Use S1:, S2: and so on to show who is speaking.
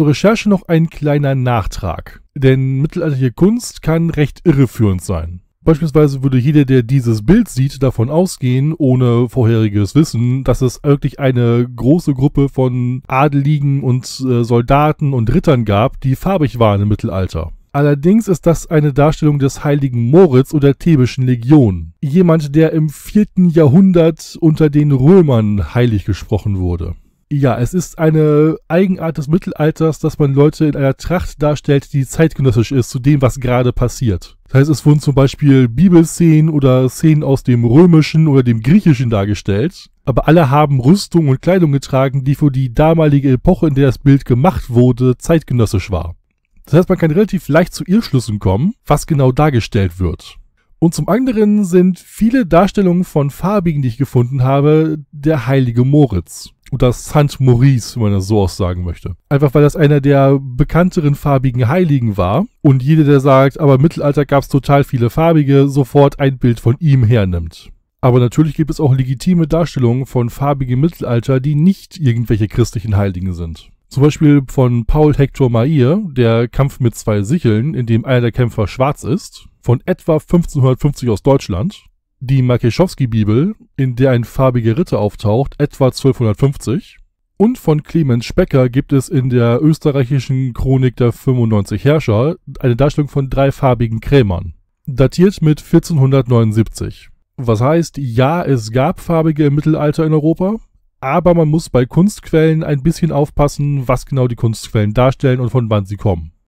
S1: Zur Recherche noch ein kleiner Nachtrag. Denn mittelalterliche Kunst kann recht irreführend sein. Beispielsweise würde jeder, der dieses Bild sieht, davon ausgehen, ohne vorheriges Wissen, dass es wirklich eine große Gruppe von Adeligen und äh, Soldaten und Rittern gab, die farbig waren im Mittelalter. Allerdings ist das eine Darstellung des heiligen Moritz oder thebischen Legion. Jemand, der im vierten Jahrhundert unter den Römern heilig gesprochen wurde. Ja, es ist eine Eigenart des Mittelalters, dass man Leute in einer Tracht darstellt, die zeitgenössisch ist zu dem, was gerade passiert. Das heißt, es wurden zum Beispiel Bibelszenen oder Szenen aus dem Römischen oder dem Griechischen dargestellt, aber alle haben Rüstung und Kleidung getragen, die für die damalige Epoche, in der das Bild gemacht wurde, zeitgenössisch war. Das heißt, man kann relativ leicht zu Irrschlüssen kommen, was genau dargestellt wird. Und zum anderen sind viele Darstellungen von Farbigen, die ich gefunden habe, der heilige Moritz. Oder Saint Maurice, wenn man das so aussagen möchte. Einfach weil das einer der bekannteren farbigen Heiligen war. Und jeder, der sagt, aber im Mittelalter gab es total viele farbige, sofort ein Bild von ihm hernimmt. Aber natürlich gibt es auch legitime Darstellungen von farbigem Mittelalter, die nicht irgendwelche christlichen Heiligen sind. Zum Beispiel von Paul Hector Mair, der Kampf mit zwei Sicheln, in dem einer der Kämpfer schwarz ist, von etwa 1550 aus Deutschland. Die Markeschowski-Bibel, in der ein farbiger Ritter auftaucht, etwa 1250. Und von Clemens Specker gibt es in der österreichischen Chronik der 95 Herrscher eine Darstellung von drei farbigen Krämern, datiert mit 1479. Was heißt, ja, es gab farbige im Mittelalter in Europa, aber man muss bei Kunstquellen ein bisschen aufpassen, was genau die Kunstquellen darstellen und von wann sie kommen.